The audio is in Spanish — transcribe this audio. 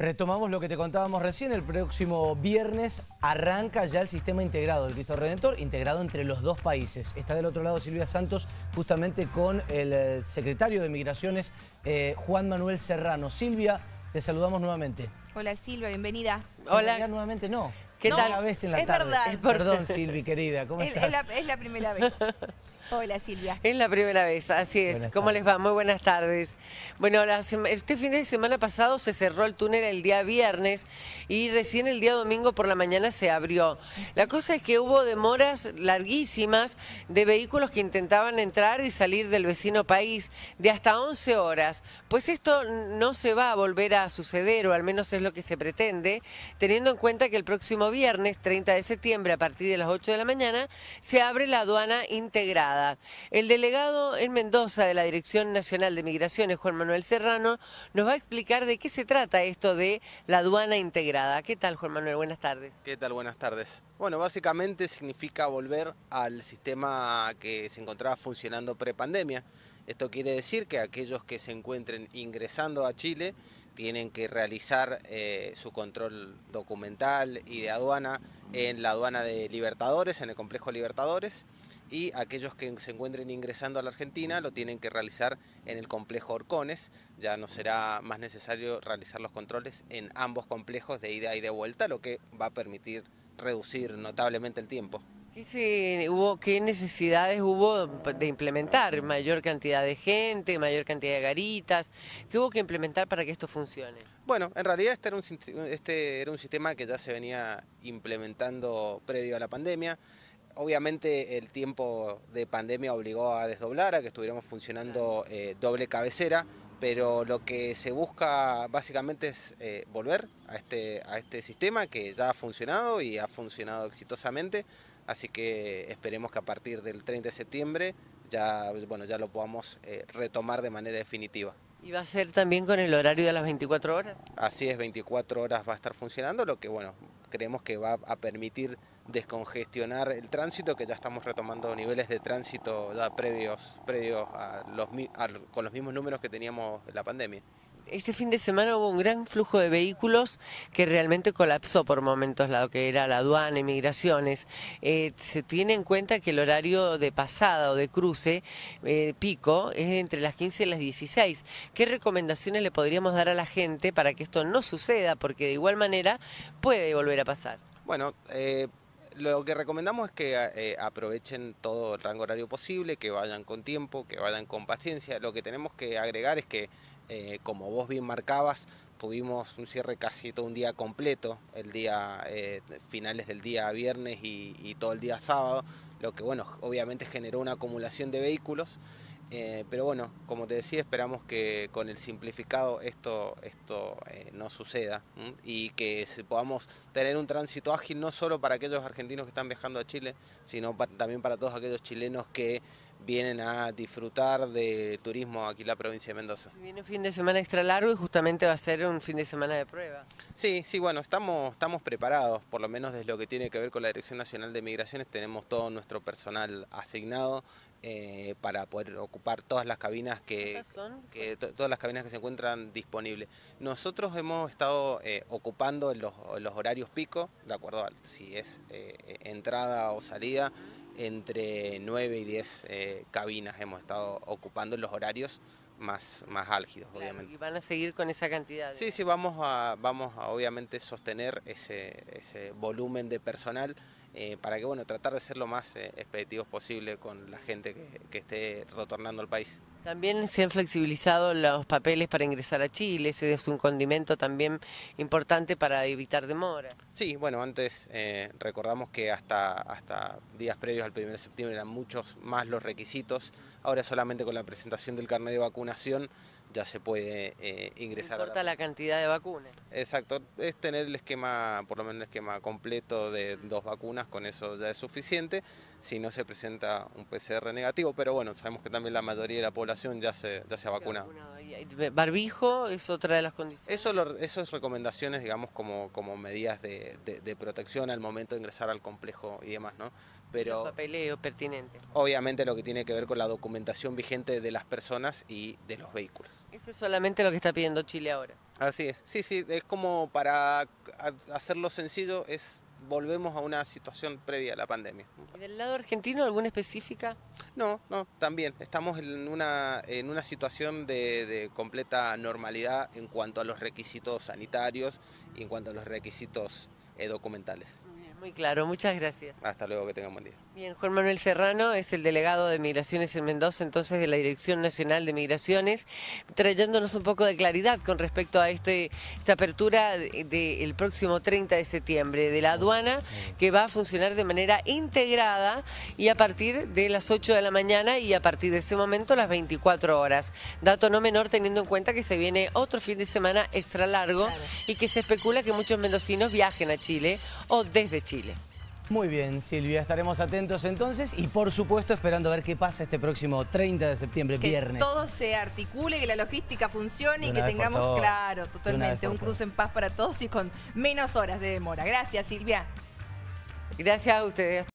Retomamos lo que te contábamos recién, el próximo viernes arranca ya el sistema integrado del Cristo Redentor, integrado entre los dos países. Está del otro lado Silvia Santos, justamente con el eh, secretario de Migraciones, eh, Juan Manuel Serrano. Silvia, te saludamos nuevamente. Hola Silvia, bienvenida. Hola. Ya nuevamente no. ¿Qué tal? Una vez en la es tarde. verdad. Perdón, Silvi, querida, ¿cómo es, estás? Es la, primera vez. Hola Silvia. Es la primera vez, así es. ¿Cómo les va? Muy buenas tardes. Bueno, este fin de semana pasado se cerró el túnel el día viernes y recién el día domingo por la mañana se abrió. La cosa es que hubo demoras larguísimas de vehículos que intentaban entrar y salir del vecino país de hasta 11 horas. Pues esto no se va a volver a suceder, o al menos es lo que se pretende, teniendo en cuenta que el próximo viernes, 30 de septiembre, a partir de las 8 de la mañana, se abre la aduana integrada. El delegado en Mendoza de la Dirección Nacional de Migraciones, Juan Manuel Serrano, nos va a explicar de qué se trata esto de la aduana integrada. ¿Qué tal, Juan Manuel? Buenas tardes. ¿Qué tal? Buenas tardes. Bueno, básicamente significa volver al sistema que se encontraba funcionando prepandemia. Esto quiere decir que aquellos que se encuentren ingresando a Chile tienen que realizar eh, su control documental y de aduana en la aduana de Libertadores, en el complejo Libertadores, y aquellos que se encuentren ingresando a la Argentina lo tienen que realizar en el complejo Orcones. Ya no será más necesario realizar los controles en ambos complejos de ida y de vuelta, lo que va a permitir reducir notablemente el tiempo. ¿Qué, hubo, ¿Qué necesidades hubo de implementar? ¿Mayor cantidad de gente, mayor cantidad de garitas? ¿Qué hubo que implementar para que esto funcione? Bueno, en realidad este era un, este era un sistema que ya se venía implementando previo a la pandemia obviamente el tiempo de pandemia obligó a desdoblar, a que estuviéramos funcionando eh, doble cabecera, pero lo que se busca básicamente es eh, volver a este, a este sistema que ya ha funcionado y ha funcionado exitosamente, así que esperemos que a partir del 30 de septiembre ya, bueno, ya lo podamos eh, retomar de manera definitiva. ¿Y va a ser también con el horario de las 24 horas? Así es, 24 horas va a estar funcionando, lo que bueno, creemos que va a permitir descongestionar el tránsito, que ya estamos retomando niveles de tránsito ya previos, previos a los, con los mismos números que teníamos en la pandemia. Este fin de semana hubo un gran flujo de vehículos que realmente colapsó por momentos lo que era la aduana, inmigraciones. Eh, se tiene en cuenta que el horario de pasada o de cruce eh, pico es entre las 15 y las 16. ¿Qué recomendaciones le podríamos dar a la gente para que esto no suceda? Porque de igual manera puede volver a pasar. Bueno, eh, lo que recomendamos es que eh, aprovechen todo el rango horario posible, que vayan con tiempo, que vayan con paciencia. Lo que tenemos que agregar es que, eh, como vos bien marcabas, tuvimos un cierre casi todo un día completo, el día eh, finales del día viernes y, todo el día sábado, lo que bueno, obviamente generó una acumulación de vehículos. Eh, pero bueno, como te decía, esperamos que con el simplificado esto, esto no suceda y que podamos tener un tránsito ágil no solo para aquellos argentinos que están viajando a Chile, sino también para todos aquellos chilenos que vienen a disfrutar de turismo aquí en la provincia de Mendoza. Viene un fin de semana extra largo y justamente va a ser un fin de semana de prueba. Sí, sí, bueno, estamos, estamos preparados, por lo menos desde lo que tiene que ver con la Dirección Nacional de Migraciones, tenemos todo nuestro personal asignado eh, para poder ocupar todas las cabinas que, todas las cabinas que se encuentran disponibles. Nosotros hemos estado eh, ocupando los, los, horarios pico, de acuerdo a si es eh, entrada o salida, entre 9 y 10 cabinas hemos estado ocupando en los horarios más, más álgidos, obviamente. ¿Y van a seguir con esa cantidad? Sí, sí, vamos a, vamos a obviamente sostener ese, ese volumen de personal eh, para que bueno tratar de ser lo más eh, expeditivos posible con la gente que, esté retornando al país. También se han flexibilizado los papeles para ingresar a Chile, ese es un condimento también importante para evitar demora. Sí, bueno, antes eh, recordamos que hasta, hasta días previos al 1 de septiembre eran muchos más los requisitos, ahora solamente con la presentación del carnet de vacunación ya se puede eh, ingresar. No importa la... cantidad de vacunas. Exacto, es tener el esquema, por lo menos el esquema completo de dos vacunas, con eso ya es suficiente. Si no se presenta un PCR negativo, pero bueno, sabemos que también la mayoría de la población ya se, ya se ha vacunado. Barbijo es otra de las condiciones. Eso, eso es recomendaciones, digamos, como, como medidas de, de, protección al momento de ingresar al complejo y demás, ¿no? Pero papeleo pertinente. Obviamente lo que tiene que ver con la documentación vigente de las personas y de los vehículos. Eso es solamente lo que está pidiendo Chile ahora. Así es, sí, sí, es como para hacerlo sencillo, es volvemos a una situación previa a la pandemia. ¿Y del lado argentino alguna específica? No, no, también. Estamos en una, en una situación de, de completa normalidad en cuanto a los requisitos sanitarios y en cuanto a los requisitos eh, documentales. Muy claro, muchas gracias. Hasta luego, que tengan buen día. Bien, Juan Manuel Serrano es el delegado de Migraciones en Mendoza, entonces de la Dirección Nacional de Migraciones, trayéndonos un poco de claridad con respecto a este, esta apertura del próximo 30 de septiembre de la aduana, que va a funcionar de manera integrada y a partir de las 8 de la mañana y a partir de ese momento las 24 horas. Dato no menor teniendo en cuenta que se viene otro fin de semana extra largo y que se especula que muchos mendocinos viajen a Chile o desde Chile. Chile. Muy bien, Silvia, estaremos atentos entonces y por supuesto esperando a ver qué pasa este próximo 30 de septiembre, que viernes. Que todo se articule, que la logística funcione y que tengamos, claro, totalmente, un cruce en paz para todos y con menos horas de demora. Gracias, Silvia. Gracias a ustedes.